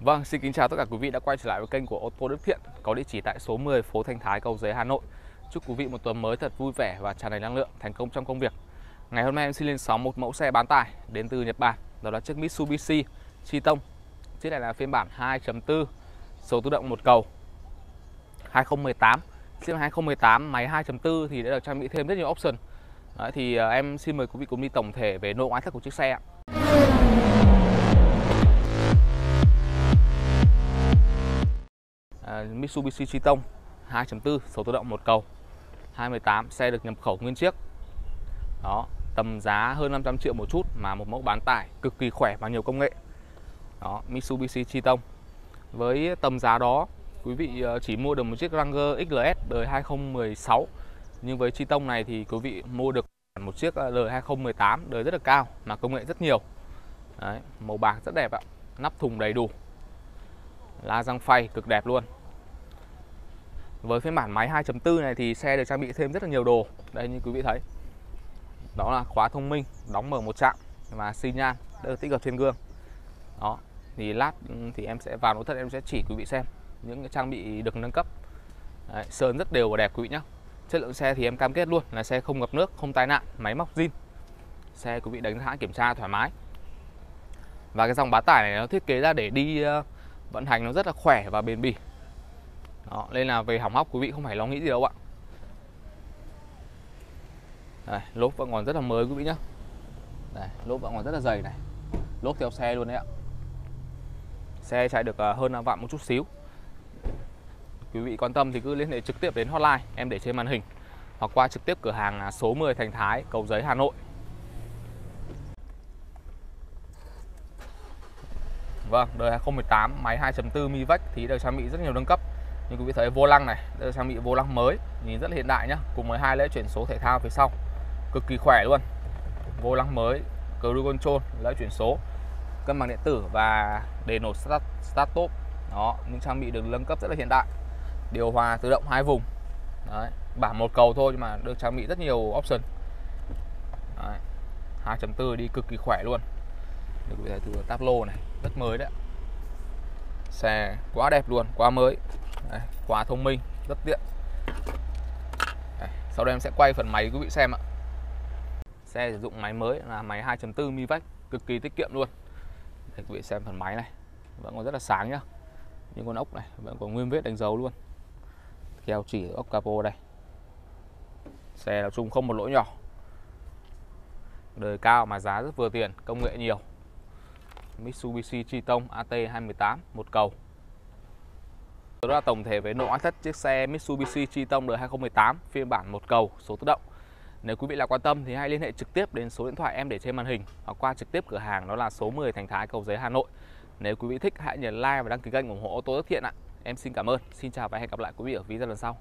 Vâng, xin kính chào tất cả quý vị đã quay trở lại với kênh của ô tô Đức Thiện có địa chỉ tại số 10 phố Thanh Thái, Cầu Giấy, Hà Nội. Chúc quý vị một tuần mới thật vui vẻ và tràn đầy năng lượng, thành công trong công việc. Ngày hôm nay em xin lên sóng một mẫu xe bán tải đến từ Nhật Bản, đó là chiếc Mitsubishi Triton. Chiếc này là phiên bản 2.4, số tự động một cầu 2018. Chiếc 2018 máy 2.4 thì đã được trang bị thêm rất nhiều option. Đấy, thì ờ, em xin mời quý vị cùng đi tổng thể về nội ngoại thất của chiếc xe ạ. À, Mitsubishi Triton 2.4 số tự động một cầu. 2018 xe được nhập khẩu nguyên chiếc. Đó tầm giá hơn 500 triệu một chút mà một mẫu bán tải cực kỳ khỏe và nhiều công nghệ. Đó Mitsubishi Triton với tầm giá đó quý vị ờ, chỉ mua được một chiếc Ranger XLS đời 2016 nhưng với Triton này thì quý vị mua được một chiếc ờ, đời 2018 đời rất là cao mà công nghệ rất nhiều. Đấy, màu bạc rất đẹp ạ nắp thùng đầy đủ. La răng phay cực đẹp luôn với phiên bản máy 2.4 này thì xe được trang bị thêm rất là nhiều đồ. Đây như quý vị thấy. Đó là khóa thông minh đóng mở một chạm và xi nhan được tích hợp trên gương. Đó thì lát ừ, thì em sẽ vào nội thất em sẽ chỉ quý vị xem những cái trang bị được nâng cấp. Đấy, sơn rất đều và đẹp quý vị nhé chất lượng xe thì em cam kết luôn là xe không ngập nước không tai nạn máy móc zin. Xe quý vị đánh hãng kiểm tra thoải mái. Và cái dòng bá tải này nó thiết kế ra để đi uh, vận hành nó rất là khỏe và bền bỉ đó, nên là về hỏng hóc quý vị không phải lo nghĩ gì đâu ạ. Đây, lốp vẫn còn rất là mới quý vị nhé Đây, lốp vẫn còn rất là dày này. Lốp theo xe luôn đấy ạ. Xe chạy được à, hơn à, vạn một chút xíu. Quý vị quan tâm thì cứ liên hệ trực tiếp đến hotline em để trên màn hình hoặc qua trực tiếp cửa hàng à, số 10 Thành Thái, Cầu Giấy, Hà Nội. Vâng, đời 2018, máy 2.4 vách thì được trang bị rất nhiều nâng cấp như quý vị thấy vô lăng này đây là trang bị vô lăng mới nhìn rất là hiện đại nhá. Cùng với hai lễ chuyển số thể thao phía sau. Cực kỳ khỏe luôn. Vô lăng mới cruise control lễ chuyển số. Cân bằng điện tử và đề nổ start, start top. Đó những trang bị được nâng cấp rất là hiện đại. Điều hòa tự động hai vùng. Đấy, bản một cầu thôi nhưng mà được trang bị rất nhiều option. 2.4 đi cực kỳ khỏe luôn. Được quý vị thấy từ táp lô này rất mới đấy. Xe quá đẹp luôn quá mới. Đấy, khóa thông minh rất tiện. Đấy, sau đây em sẽ quay phần máy quý vị xem ạ. Xe sử dụng máy mới là máy 2.4 vách cực kỳ tiết kiệm luôn. Đây, quý vị xem phần máy này vẫn còn rất là sáng nhá. Những con ốc này vẫn còn nguyên vết đánh dấu luôn. Keo chỉ ốc capo đây. Xe nói chung không một lỗi nhỏ. Đời cao mà giá rất vừa tiền công nghệ nhiều. Mitsubishi Triton AT218 một cầu đó là tổng thể về nội ngoại thất, chiếc xe Mitsubishi Triton đời 2018 phiên bản một cầu, số tự động. Nếu quý vị là quan tâm thì hãy liên hệ trực tiếp đến số điện thoại em để trên màn hình, hoặc qua trực tiếp cửa hàng đó là số 10 Thành Thái, Cầu Giấy, Hà Nội. Nếu quý vị thích, hãy nhấn like và đăng ký kênh ủng hộ ô tô Đức Thiện ạ. Em xin cảm ơn. Xin chào và hẹn gặp lại quý vị ở video lần sau.